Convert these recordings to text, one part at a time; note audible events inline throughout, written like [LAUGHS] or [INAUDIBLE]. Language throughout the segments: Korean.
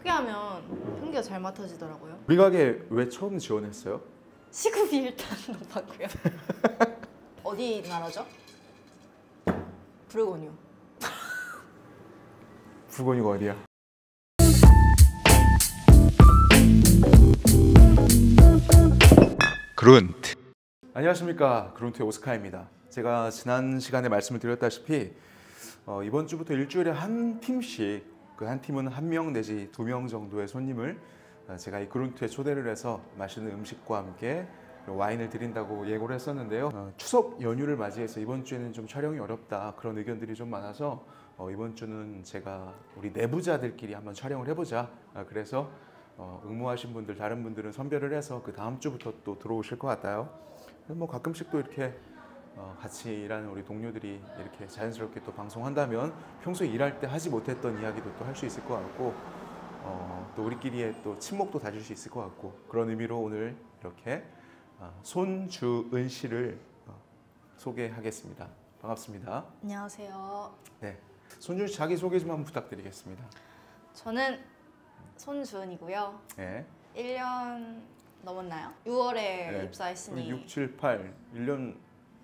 크게 하면 향기가 잘 맡아지더라고요. 우리 가게 왜 처음 지원했어요? 시급이 일단 [LAUGHS] 높았고요. [LAUGHS] 어디 나라죠? 부르고뉴. 부건이가 어디야? 그룬트 안녕하십니까 그룬트의 오스카입니다. 제가 지난 시간에 말씀을 드렸다시피 어, 이번 주부터 일주일에 한 팀씩 그 한 팀은 한 명 내지 두 명 정도의 손님을 어, 제가 이 그룬트에 초대를 해서 맛있는 음식과 함께 와인을 드린다고 예고를 했었는데요. 어, 추석 연휴를 맞이해서 이번 주에는 좀 촬영이 어렵다 그런 의견들이 좀 많아서 어, 이번 주는 제가 우리 내부자들끼리 한번 촬영을 해보자. 아, 그래서 어, 응모하신 분들 다른 분들은 선별을 해서 그 다음 주부터 또 들어오실 것 같아요. 뭐 가끔씩 또 이렇게 어, 같이 일하는 우리 동료들이 이렇게 자연스럽게 또 방송한다면 평소에 일할 때 하지 못했던 이야기도 또 할 수 있을 것 같고 어, 또 우리끼리의 또 친목도 다질 수 있을 것 같고 그런 의미로 오늘 이렇게 어, 손주은 씨를 어, 소개하겠습니다. 반갑습니다. 안녕하세요. 네, 손주은 씨 자기 소개 좀 한번 부탁드리겠습니다. 저는 손주은이고요. 네, 1년 넘었나요? 6월에 네. 입사했으니 6, 7, 8, 1년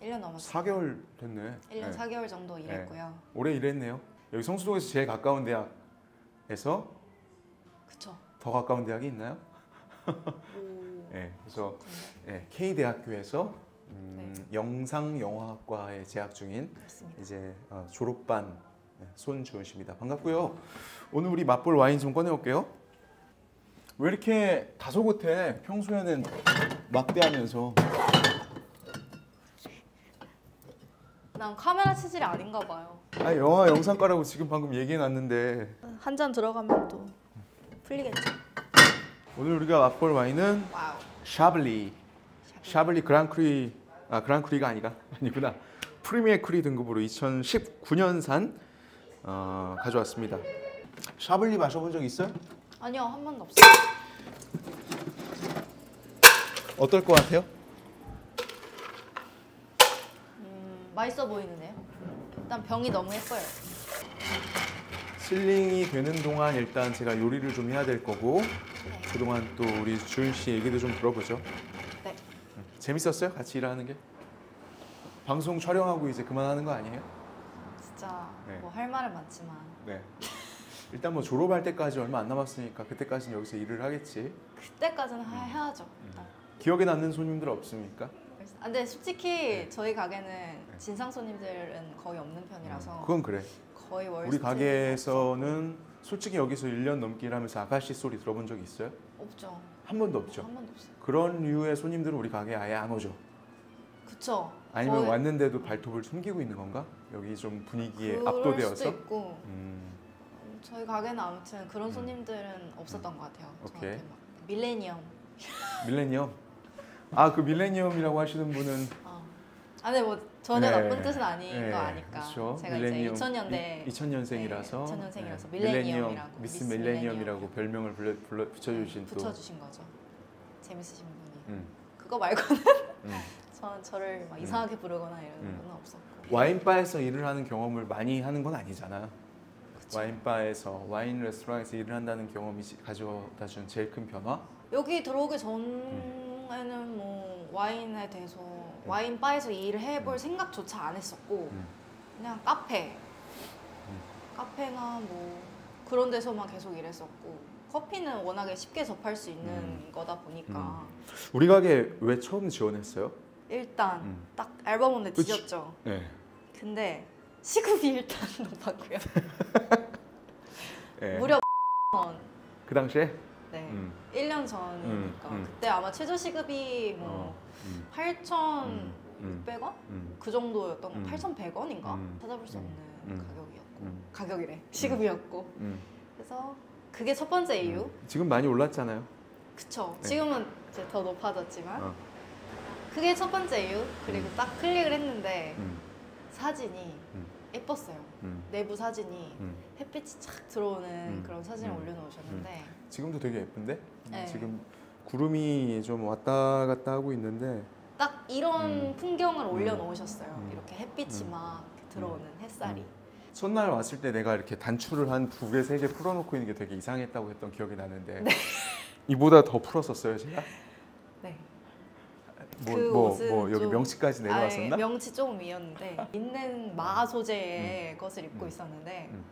1년 넘었어요. 4개월 됐네. 1년 네. 4개월 정도 일했고요. 오래 일했네요. 여기 성수동에서 제일 가까운 대학에서 그쵸. 더 가까운 대학이 있나요? 오, [LAUGHS] 네, 그래서 네, K 대학교에서 음, 영상 영화학과에 재학 중인 그렇습니다. 이제 어, 졸업반 네, 손주은 씨입니다. 반갑고요. 오늘 우리 맛볼 와인 좀 꺼내올게요. 왜 이렇게 다소곳해? 평소에는 막대하면서 난 카메라 체질이 아닌가 봐요. 아 영화 영상과라고 지금 방금 얘기해놨는데 한 잔 들어가면 또 풀리겠죠. 오늘 우리가 맛볼 와인은 와우. 샤블리 샤블리 그랑크뤼 아 그랑크뤼가 아니가 [LAUGHS] 아니구나 프리미에 크뤼 등급으로 2019년산 어, 가져왔습니다. 샤블리 마셔본 적 있어요? 아니요 한 번도 없어요. 어떨 것 같아요? 음, 맛있어 보이는데요. 일단 병이 너무 예뻐요. 실링이 되는 동안 일단 제가 요리를 좀 해야 될 거고 네. 그동안 또 우리 주은 씨 얘기도 좀 들어보죠. 네. 재밌었어요? 같이 일하는 게? 방송 촬영하고 이제 그만하는 거 아니에요? 진짜 네. 뭐할 말은 많지만 네. 일단 뭐 졸업할 때까지 얼마 안 남았으니까 그때까지는 여기서 일을 하겠지. 그때까지는 하- 해야죠. 음. 기억에 남는 손님들 없습니까? 아, 근데 솔직히 네. 저희 가게는 진상 손님들은 거의 없는 편이라서 그건 그래. 거의 우리 가게에서는 솔직히 여기서 1년 넘게 일하면서 아가씨 소리 들어본 적 있어요? 없죠. 한 번도 없죠. 한 번도 없어요. 그런 류의 손님들은 우리 가게에 아예 안 오죠. 그쵸. 아니면 거의 왔는데도 발톱을 숨기고 있는 건가? 여기 좀 분위기에 그럴 압도되어서. 있고 음, 음, 저희 가게는 아무튼 그런 손님들은 없었던 것 같아요. 오케이. 저한테 막 밀레니엄. 밀레니엄. 아 그 밀레니엄이라고 하시는 분은 어. 아, 근데 뭐 전혀 네. 나쁜 뜻은 아닌 네, 거 아니까. 그렇죠. 제가 밀레니엄, 이제 2000년대 2000년생이라서 네, 2000년생이라서 밀레니엄이라고, 미스 밀레니엄이라고 별명을 불러, 불러 붙여주신 또. 붙여주신 거죠. 재밌으신 분이. 음, 그거 말고는 음. [LAUGHS] 저는 저를 막 이상하게 부르거나 이런 음. 건 없었고. 와인바에서 일을 하는 경험을 많이 하는 건 아니잖아. 그쵸. 와인바에서 와인 레스토랑에서 일을 한다는 경험이 지- 가져다 준 제일 큰 변화? 여기 들어오기 전 에는 뭐 와인에 대해서 와인 바에서 일을 해볼 생각조차 안 했었고 음. 그냥 카페 카페나 뭐 그런 데서만 계속 일했었고 커피는 워낙에 쉽게 접할 수 있는 음. 거다 보니까 우리 가게 왜 처음 지원했어요? 일단 음. 딱 그치. 뒤졌죠. 네. 근데 시급이 일단 [LAUGHS] 높았고요. [LAUGHS] 네. 무려 원. 그 당시에? 네. 음. 1년 전이니까 음, 음. 그때 아마 최저 시급이 뭐 어. 음. 8,600원 음. 음. 그 정도였던 거 음. 8,100원인가 음. 찾아볼 수 음. 없는 음. 가격이었고 음. 가격이래 시급이었고 음. 그래서 그게 첫 번째 이유 음. 지금 많이 올랐잖아요. 그쵸 네. 지금은 이제 더 높아졌지만 어. 그게 첫 번째 이유 그리고 딱 클릭을 했는데 음. 사진이 음. 예뻤어요 음. 내부 사진이 음. 햇빛이 착 들어오는 음. 그런 사진을 음. 올려놓으셨는데 지금도 되게 예쁜데? 네. 지금 구름이 좀 왔다 갔다 하고 있는데 딱 이런 음. 풍경을 올려놓으셨어요 음. 이렇게 햇빛이 음. 막 들어오는 햇살이 음. 첫날 왔을 때 내가 이렇게 단추를 한 두 개, 세 개 풀어놓고 있는 게 되게 이상했다고 했던 기억이 나는데 이보다 더 풀었었어요 제가? 네. 뭐, 그 뭐, 옷은 뭐 여기 좀- 명치까지 내려왔었나? 아예 명치 조금 위였는데 있는 마하 소재의 것을 입고 음. 있었는데 음.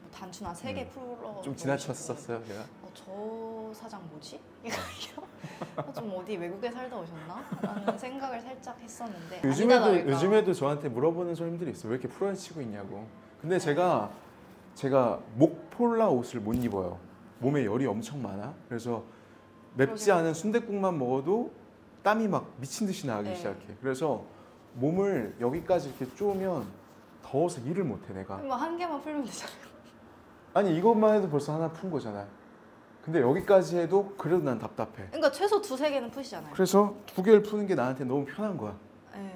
뭐 단추 나 세개 음. 풀어 좀 지나쳤었어요 제가? 어, 저 사장 뭐지? [LAUGHS] 어, 좀 어디 외국에 살다 오셨나? 라는 생각을 살짝 했었는데 아니다 요즘에도 다를까. 요즘에도 저한테 물어보는 손님들이 있어요. 왜 이렇게 풀어치고 있냐고. 근데 제가 제가 목폴라 옷을 못 입어요. 몸에 열이 엄청 많아. 그래서 맵지. 않은 순댓국만 먹어도 땀이 막 미친 듯이 나기 네. 시작해. 그래서 몸을 여기까지 이렇게 쪼으면 더워서 일을 못해 내가. 그럼 한 개만 풀면 되잖아요. 아니 이것만 해도 벌써 하나 푼 거잖아. 근데 여기까지 해도 그래도 난 답답해. 그러니까 최소 두세 개는 푸시잖아요. 그래서 두 개를 푸는 게 나한테 너무 편한 거야. 네.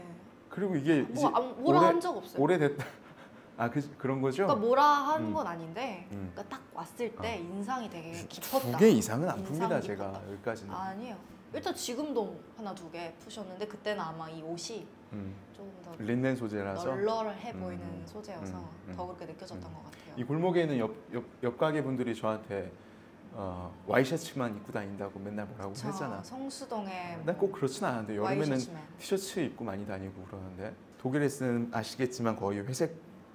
그리고 이게 이제 뭐 아무- 뭐라 한 적 없어요. 오래됐다. [LAUGHS] 아 그, 그런 거죠? 그러니까 뭐라 한 음. 건 아닌데 음. 그러니까 딱 왔을 때 인상이 되게 깊었다. 두 개 이상은 안 풉니다 제가. 여기까지는. 아니에요. 일단 지금도 하나 두 개 푸셨는데 그때는 아마 이 옷이 음. 조금 더 린넨 소재라서 널널해 보이는 음, 소재여서 음, 음. 더 그렇게 느껴졌던 음. 것 같아요. 이 골목에는 옆, 옆, 옆 가게 분들이 저한테 어, 와이셔츠만 입고 다닌다고 맨날 뭐라고 저 했잖아. 성수동에 난 꼭 그렇진 않은데 여름에는 와이셔츠맨. 티셔츠 입고 많이 다니고 그러는데 독일에서는 아시겠지만 거의 회색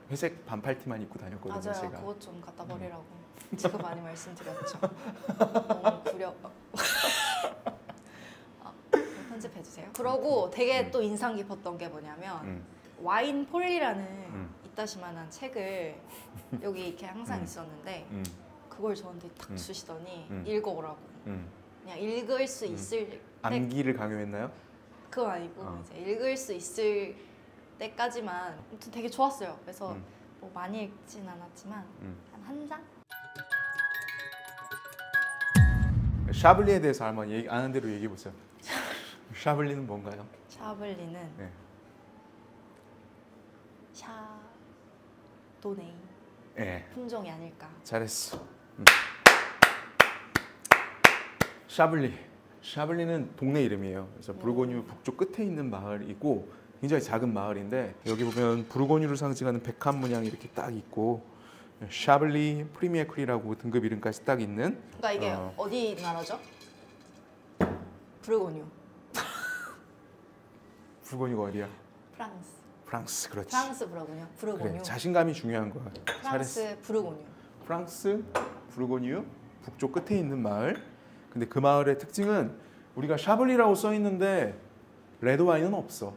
회색 반팔티만 입고 다녔거든요 맞아요. 제가. 음. 그것 좀 갖다 버리라고 [LAUGHS] 제가 많이 말씀드렸죠. [LAUGHS] 너무 구려. 주세요. 그러고 되게 음. 또 인상 깊었던 게 뭐냐면 음, 와인 폴리라는 음. 이따시만한 책을 [LAUGHS] 여기 이렇게 항상 음. 있었는데 음, 그걸 저한테 탁 음. 주시더니 음. 읽어오라고 음. 그냥 읽을 수 음. 있을 때 암기를 강요했나요? 그건 아니고 어. 이제 읽을 수 있을 때까지만 아무튼 되게 좋았어요. 그래서 음. 뭐 많이 읽진 않았지만 음. 한한 장? 샤블리에 대해서 한번 얘기, 아는 대로 얘기해 보세요. 샤블리는 뭔가요? 샤블리는 네. 샤도네이 예. 품종이 아닐까. 잘했어. 음. 샤블리. 샤블리는 동네 이름이에요. 그래서 부르고뉴 북쪽 끝에 있는 마을이고 굉장히 작은 마을인데 여기 보면 부르고뉴를 상징하는 백합 문양이 이렇게 딱 있고 샤블리 프리미에 크뤼라고 등급 이름까지 딱 있는 그러니까 이게 어. 어. 디 나라죠? 부르고뉴, 부르고뉴가 어디야? 프랑스. 프랑스. 그렇지. 프랑스 브르고뉴, 브르고뉴. 그래. 자신감이 중요한 거야. 잘했어. 프랑스 브르고뉴. 프랑스 부르고뉴 북쪽 끝에 있는 마을. 근데 그 마을의 특징은 우리가 샤블리라고 써 있는데 레드 와인은 없어.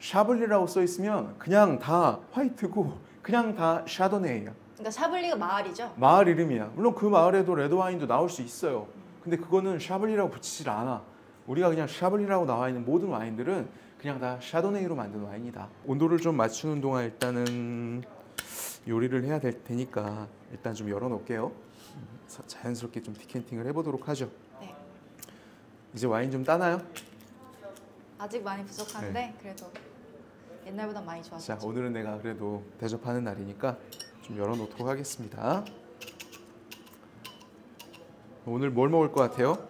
샤블리라고 써 있으면 그냥 다 화이트고 그냥 다 Chardonnay야. 그러니까 샤블리가 마을이죠. 마을 이름이야. 물론 그 마을에도 레드 와인도 나올 수 있어요. 근데 그거는 샤블리라고 붙이질 않아. 우리가 그냥 샤블리라고 나와 있는 모든 와인들은 그냥 다 샤도네이로 만든 와인이다. 온도를 좀 맞추는 동안 일단은 요리를 해야 될 테니까 일단 좀 열어놓을게요. 자- 자연스럽게 좀 디캔팅을 해보도록 하죠. 네. 이제 와인 좀 따나요? 아직 많이 부족한데 그래도 옛날보다 많이 자, 좋아졌죠. 오늘은 내가 그래도 대접하는 날이니까 좀 열어놓도록 하겠습니다. 오늘 뭘 먹을 것 같아요?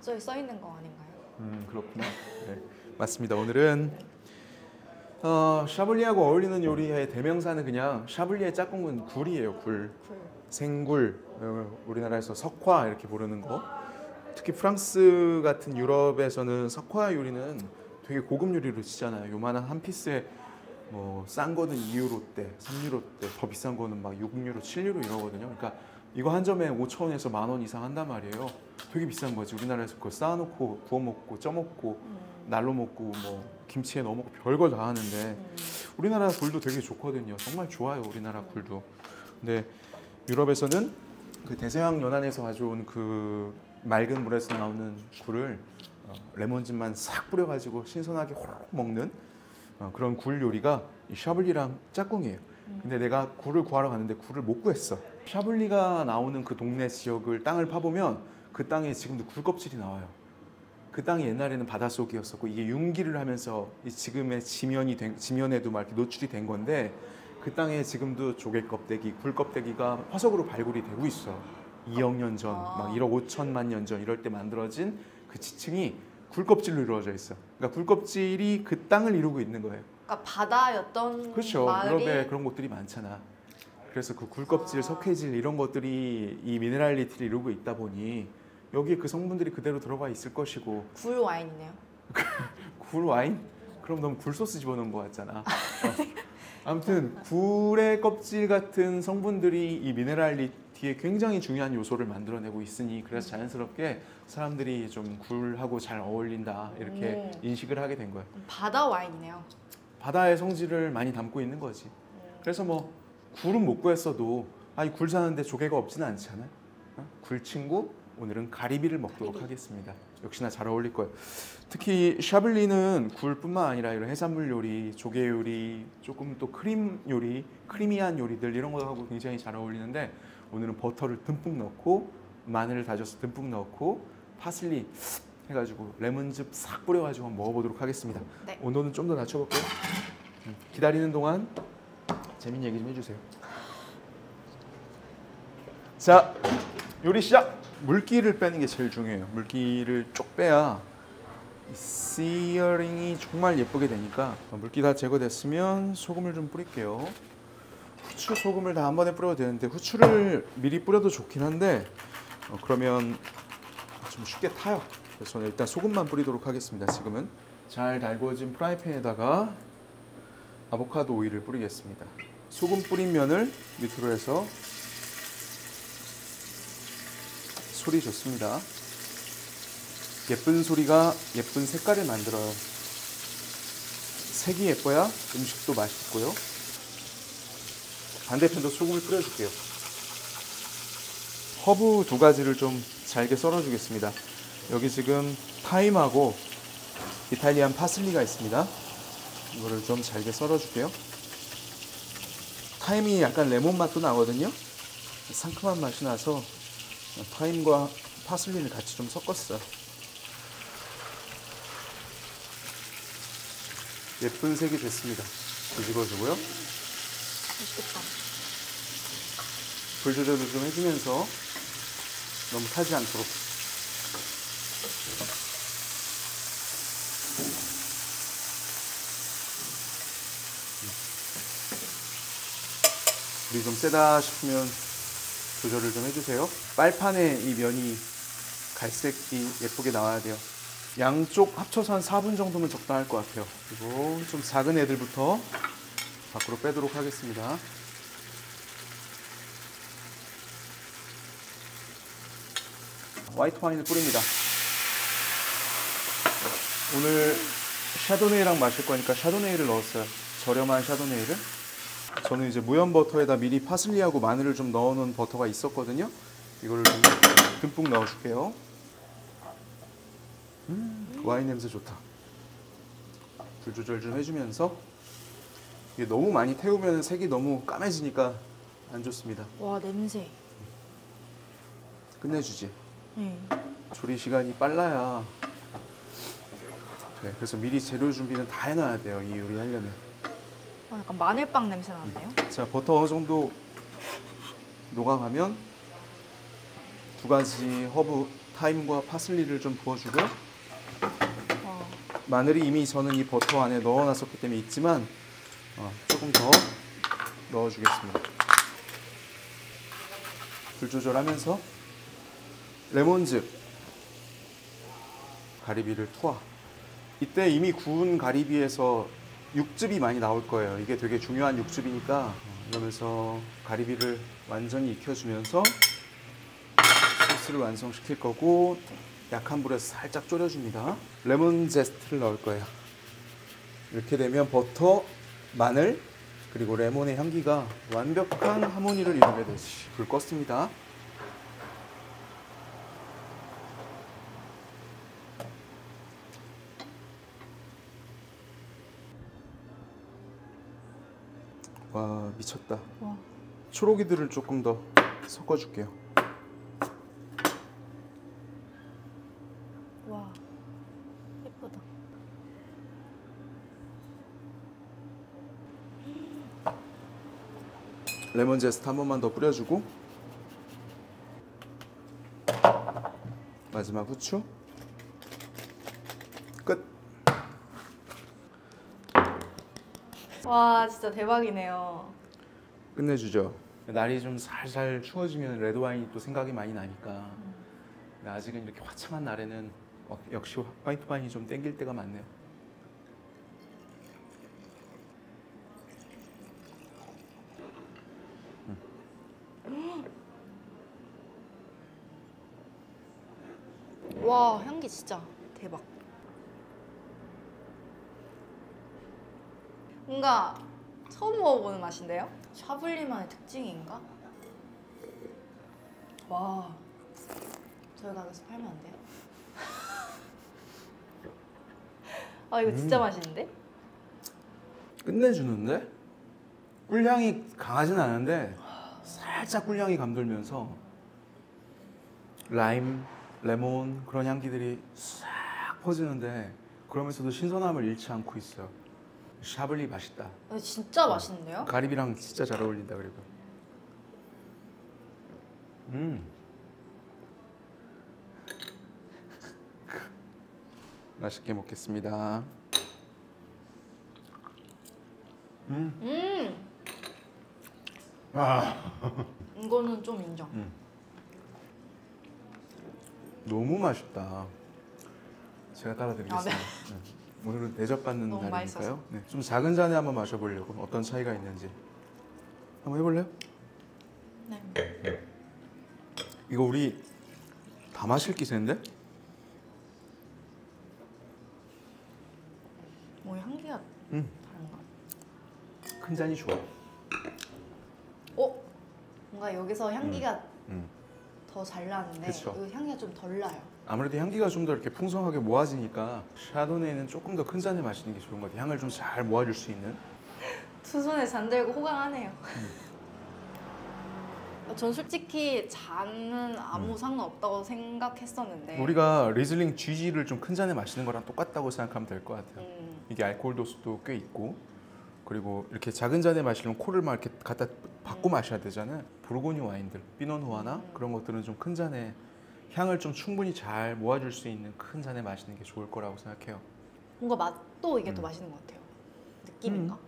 저기 써 있는 거 아닌가요? 음 그렇구나. 네, 맞습니다. 오늘은 어, 샤블리하고 어울리는 요리의 대명사는 그냥 샤블리의 짝꿍은 굴이에요. 굴, 굴. 생굴. 어, 우리나라에서 석화 이렇게 부르는 거. 특히 프랑스 같은 유럽에서는 석화 요리는 되게 고급 요리로 치잖아요. 요만한 한 피스에 뭐 싼 거는 2유로 대, 3유로 대, 더 비싼 거는 막 6유로, 7유로 이러거든요. 그러니까 이거 한 점에 5천 원에서 만 원 이상 한단 말이에요. 되게 비싼 거지. 우리나라에서 그거 쌓아놓고 구워 먹고 쪄 먹고 음. 날로 먹고 뭐 김치에 넣어 먹고 별걸 다 하는데 음. 우리나라 굴도 되게 좋거든요. 정말 좋아요. 우리나라 굴도. 근데 유럽에서는 그 대서양 연안에서 가져온 그 맑은 물에서 나오는 굴을 어, 레몬즙만 싹 뿌려가지고 신선하게 호로록 먹는 어, 그런 굴 요리가 이 샤블리랑 짝꿍이에요. 근데 내가 굴을 구하러 갔는데 굴을 못 구했어. 샤블리가 나오는 그 동네 지역을 땅을 파보면 그 땅에 지금도 굴 껍질이 나와요. 그 땅이 옛날에는 바닷속이었었고 이게 융기를 하면서 이 지금의 지면이 된, 지면에도 막 노출이 된 건데 그 땅에 지금도 조개 껍데기, 굴 껍데기가 화석으로 발굴이 되고 있어. 2억 년 전, 아. 막 1억 5천만 년 전 이럴 때 만들어진 그 지층이 굴 껍질로 이루어져 있어. 그러니까 굴 껍질이 그 땅을 이루고 있는 거예요. 그러니까 바다였던 그렇죠. 마을이 유럽에 그런 곳들이 많잖아. 그래서 그 굴껍질, 아. 석회질 이런 것들이 이 minerality를 이루고 있다 보니 여기에 그 성분들이 그대로 들어가 있을 것이고 굴 와인이네요. [LAUGHS] 굴 와인? 그럼 너무 굴 소스 집어넣은 것 같잖아. 어. 아무튼 굴의 껍질 같은 성분들이 이 minerality에 굉장히 중요한 요소를 만들어내고 있으니 그래서 자연스럽게 사람들이 좀 굴하고 잘 어울린다 이렇게 오. 인식을 하게 된 거예요. 바다 와인이네요. 바다의 성질을 많이 담고 있는 거지. 그래서 뭐 굴은 못 구했어도 아이 굴 사는데 조개가 없지는 않잖아. 어? 굴 친구 오늘은 가리비를 먹도록 가리비. 하겠습니다. 역시나 잘 어울릴 거예요. 특히 샤블리는 굴뿐만 아니라 이런 해산물 요리, 조개 요리, 조금 또 크림 요리, 크리미한 요리들 이런 거하고 굉장히 잘 어울리는데 오늘은 버터를 듬뿍 넣고 마늘을 다져서 듬뿍 넣고 파슬리 해가지고 레몬즙 싹 뿌려가지고 먹어보도록 하겠습니다. 네. 온도는 좀 더 낮춰볼게요. 음, 기다리는 동안 재밌는 얘기 좀 해주세요. 자, 요리 시작. 물기를 빼는 게 제일 중요해요. 물기를 쭉 빼야 이 시어링이 정말 예쁘게 되니까 어, 물기 다 제거됐으면 소금을 좀 뿌릴게요. 후추, 소금을 다 한 번에 뿌려도 되는데 후추를 미리 뿌려도 좋긴 한데 어, 그러면 좀 쉽게 타요. 그래서 저는 일단 소금만 뿌리도록 하겠습니다. 지금은 잘 달궈진 프라이팬에다가 아보카도 오일을 뿌리겠습니다. 소금 뿌린 면을 밑으로 해서 소리 좋습니다. 예쁜 소리가 예쁜 색깔을 만들어요. 색이 예뻐야 음식도 맛있고요. 반대편도 소금을 뿌려줄게요. 허브 두 가지를 좀 잘게 썰어주겠습니다. 여기 지금 타임하고 이탈리안 파슬리가 있습니다. 이거를 좀 잘게 썰어줄게요. 타임이 약간 레몬 맛도 나거든요. 상큼한 맛이 나서 타임과 파슬리를 같이 좀 섞었어요. 예쁜 색이 됐습니다. 뒤집어주고요. 맛있겠다. 불 조절을 좀 해주면서 너무 타지 않도록. 불이 좀 세다 싶으면 조절을 좀 해주세요. 빨판에 이 면이 갈색이 예쁘게 나와야 돼요. 양쪽 합쳐서 한 4분 정도면 적당할 것 같아요. 그리고 좀 작은 애들부터 밖으로 빼도록 하겠습니다. 화이트 와인을 뿌립니다. 오늘 샤도네이랑 마실 거니까 샤도네이를 넣었어요. 저렴한 샤도네이를. 저는 이제 무염 버터에다 미리 파슬리하고 마늘을 좀 넣어놓은 버터가 있었거든요. 이거를 좀 듬뿍 넣어줄게요. 음, 와인 냄새 좋다. 불 조절 좀 해주면서 이게 너무 많이 태우면 색이 너무 까매지니까 안 좋습니다. 와 냄새. 끝내주지. 네. 조리 시간이 빨라야 네, 그래서 미리 재료 준비는 다 해놔야 돼요 이 요리 하려면 아, 약간 마늘빵 냄새 나는데요? 자 버터 어느 정도 녹아가면 두 가지 허브 타임과 파슬리를 좀 부어주고요 와. 마늘이 이미 저는 이 버터 안에 넣어놨었기 때문에 있지만 어, 조금 더 넣어주겠습니다 불 조절하면서 레몬즙 가리비를 투하 이때 이미 구운 가리비에서 육즙이 많이 나올 거예요. 이게 되게 중요한 육즙이니까 어, 이러면서 가리비를 완전히 익혀주면서 소스를 완성시킬 거고 약한 불에서 살짝 졸여줍니다. 레몬 제스트를 넣을 거예요. 이렇게 되면 버터, 마늘 그리고 레몬의 향기가 완벽한 하모니를 이루게 되지. 불 껐습니다 와 미쳤다 와. 초록이들을 조금 더 섞어줄게요 와. 예쁘다. 레몬 제스트 한 번만 더 뿌려주고 마지막 후추 와 진짜 대박이네요. 끝내주죠. 날이 좀 살살 추워지면 레드 와인이 또 생각이 많이 나니까. 근데 아직은 이렇게 화창한 날에는 어, 역시 화이트 와인이 좀 땡길 때가 많네요. 와 향기 진짜 대박. 뭔가 처음 먹어보는 맛인데요? 샤블리만의 특징인가? 와 저희 가게에서 팔면 안 돼요? [LAUGHS] 아 이거 진짜 음. 맛있는데? 끝내주는데 꿀향이 강하진 않은데 살짝 꿀향이 감돌면서 라임, 레몬 그런 향기들이 싹 퍼지는데 그러면서도 신선함을 잃지 않고 있어요. 샤블리 맛있다. 이거 진짜 맛있는데요? 가리비랑 진짜 잘 어울린다 그래도. 음. [LAUGHS] 맛있게 먹겠습니다. 음. 음 아. [LAUGHS] 이거는 좀 인정. 너무 맛있다. 제가 따라드리겠습니다. 아, 네. 오늘은 대접받는 너무 날이니까요. 맛있어서. 네, 좀 작은 잔에 한번 마셔보려고 어떤 차이가 있는지 한번 해볼래요? 네. 이거 우리 다 마실 기세인데? 뭐 향기가 음. 다른가? 큰 잔이 좋아. 어? 뭔가 여기서 향기가 음. 더잘 나는데 그쵸. 여기 향기가 좀 덜 나요. 아무래도 향기가 좀 더 이렇게 풍성하게 모아지니까 샤도네는 조금 더 큰 잔에 마시는 게 좋은 것 같아요. 향을 좀 잘 모아줄 수 있는. 두 손에 잔 들고 호강하네요. 전 솔직히 잔은 아무 음. 상관없다고 생각했었는데 우리가 Riesling GG를 좀 큰 잔에 마시는 거랑 똑같다고 생각하면 될 것 같아요. 음, 이게 알코올 도수도 꽤 있고 그리고 이렇게 작은 잔에 마시려면 코를 막 이렇게 갖다 박고 마셔야 되잖아요. 부르고뉴 와인들, 피노누아나 음. 그런 것들은 좀 큰 잔에 향을 좀 충분히 잘 모아줄 수 있는 큰 잔에 마시는 게 좋을 거라고 생각해요. 뭔가 맛도 이게 더 음. 맛있는 것 같아요. 느낌인가?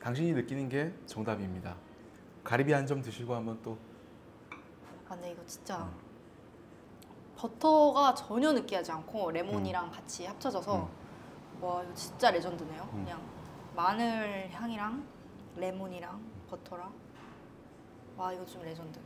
당신이 느끼는 게 정답입니다. 가리비 한 점 드시고 한번 또 아, 근데 이거 진짜 음. 버터가 전혀 느끼하지 않고 레몬이랑 같이 합쳐져서 음. 와 이거 진짜 레전드네요. 음. 그냥 마늘 향이랑 레몬이랑 버터랑 와 이거 좀 레전드.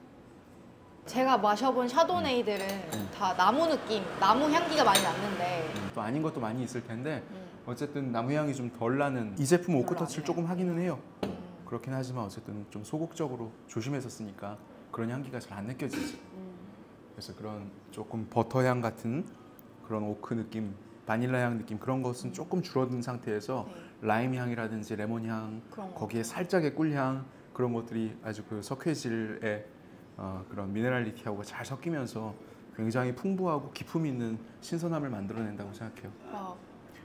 제가 마셔본 Chardonnay들은 음. 다 나무 느낌, 나무 향기가 많이 났는데 음, 또 아닌 것도 많이 있을 텐데 음, 어쨌든 나무 향이 좀 덜 나는 이 제품 오크 터치를. 조금 하기는 해요. 음, 그렇긴 하지만 어쨌든 좀 소극적으로 조심해서 쓰니까 그런 향기가 잘 안 느껴지지. 음. 그래서 그런 조금 버터향 같은 그런 오크 느낌, 바닐라 향 느낌 그런 것은 조금 줄어든 상태에서 네, 라임 향이라든지 레몬 향, 거. 거기에 살짝의 꿀향 그런 것들이 아주 그 석회질의 어, 그런 미네랄리티하고 잘 섞이면서 굉장히 풍부하고 기품 있는 신선함을 만들어낸다고 생각해요. 와,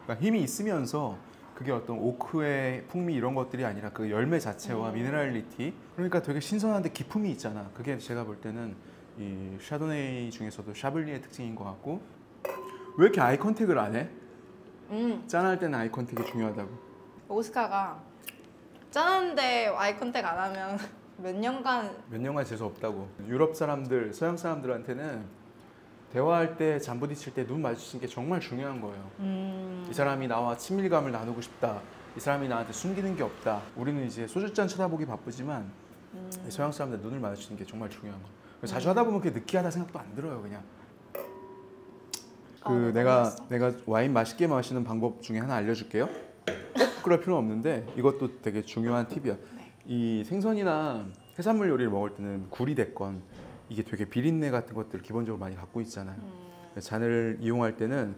그러니까 힘이 있으면서 그게 어떤 오크의 풍미 이런 것들이 아니라 그 열매 자체와 음. minerality 그러니까 되게 신선한데 기품이 있잖아. 그게 제가 볼 때는 이 샤도네이 중에서도 샤블리의 특징인 것 같고 왜 이렇게 eye contact을 안 해? 음, 짠할 때는 eye contact이 중요하다고. 오스카가 짠한데 eye contact 안 하면 몇 년간 몇 년간 재수 없다고. 유럽 사람들, 서양 사람들한테는 대화할 때 잠부딪힐 때 눈 마주치는 게 정말 중요한 거예요. 음, 이 사람이 나와 친밀감을 나누고 싶다. 이 사람이 나한테 숨기는 게 없다. 우리는 이제 소주잔 쳐다보기 바쁘지만 음. 이 서양 사람들 눈을 마주치는 게 정말 중요한 거. 그래서 자주 음. 하다 보면 그게 느끼하다 생각도 안 들어요, 그냥. 아, 그 네, 내가 맛있어. 내가 와인 맛있게 마시는 방법 중에 하나 알려줄게요. 꼭 그럴 필요는 없는데 이것도 되게 중요한 팁이야. 네. 이 생선이나 해산물 요리를 먹을 때는 굴이 됐건 이게 되게 비린내 같은 것들 을 기본적으로 많이 갖고 있잖아요. 음, 잔을 이용할 때는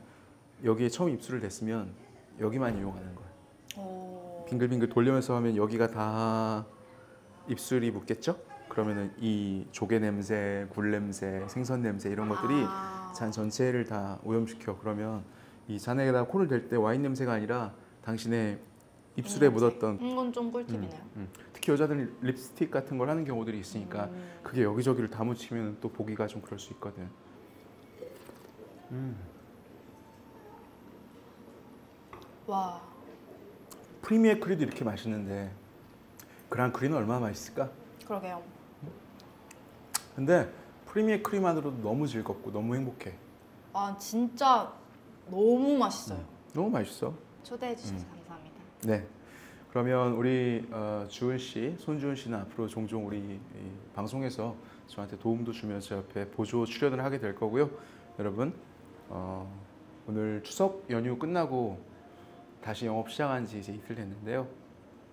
여기에 처음 입술을 댔으면 여기만 이용하는 거예요. 오. 빙글빙글 돌리면서 하면 여기가 다 입술이 묻겠죠? 그러면은 이 조개 냄새, 굴 냄새, 생선 냄새 이런 것들이 아. 잔 전체를 다 오염시켜. 그러면 이 잔에다 코를 댈 때 와인 냄새가 아니라 당신의 입술에 음. 묻었던 이건 좀 꿀팁이네요. 음, 음. 특히 여자들은 립스틱 같은 걸 하는 경우들이 있으니까 음. 그게 여기저기를 다 묻히면 또 보기가 좀 그럴 수 있거든. 음. 와, 프리미엄 크리도 이렇게 맛있는데 그란 크리는 얼마나 맛있을까? 그러게요. 근데 프리미엄 크리만으로도 너무 즐겁고 너무 행복해. 아 진짜 너무 맛있어요. 너무 맛있어. 초대해 주셔서 음. 네. 그러면 우리 어, 주은 씨, 손주은 씨는 앞으로 종종 우리 이 방송에서 저한테 도움도 주면서 옆에 보조 출연을 하게 될 거고요. 여러분 어, 오늘 추석 연휴 끝나고 다시 영업 시작한 지 이제 이틀 됐는데요.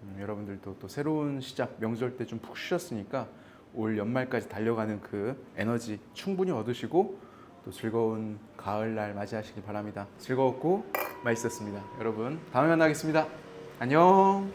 음, 여러분들도 또 새로운 시작 명절 때 좀 푹 쉬셨으니까 올 연말까지 달려가는 그 에너지 충분히 얻으시고 또 즐거운 가을날 맞이하시길 바랍니다. 즐거웠고 맛있었습니다. 여러분 다음에 만나겠습니다. 안녕.